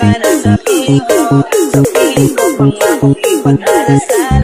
para sa akin Sa akin, huwag na sa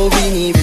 都比你。